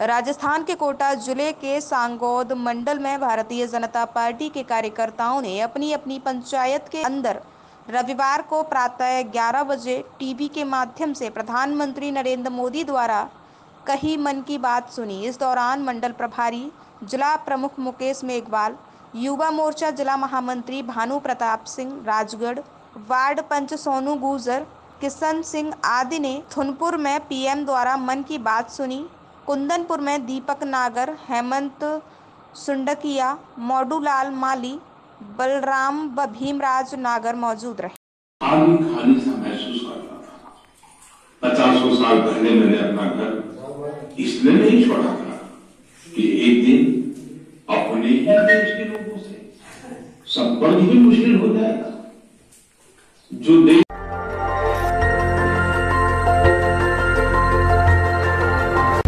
राजस्थान के कोटा ज़िले के सांगोद मंडल में भारतीय जनता पार्टी के कार्यकर्ताओं ने अपनी अपनी पंचायत के अंदर रविवार को प्रातः 11 बजे टीवी के माध्यम से प्रधानमंत्री नरेंद्र मोदी द्वारा कही मन की बात सुनी। इस दौरान मंडल प्रभारी, जिला प्रमुख मुकेश मेघवाल, युवा मोर्चा जिला महामंत्री भानु प्रताप सिंह, राजगढ़ वार्ड पंच सोनू गुजर, किशन सिंह आदि ने थुनपुर में पीएम द्वारा मन की बात सुनी। कुंदनपुर में दीपक नागर, हेमंत सुंडकिया, मोडूलाल माली, बलराम व भीमराज नागर मौजूद रहे। खाली खाली सा महसूस करता था। पचासों साल पहले मैंने अपना घर इसलिए नहीं छोड़ा था कि एक दिन अपने ही देश के लोगों से संपर्क ही मुश्किल हो जाएगा। जो देश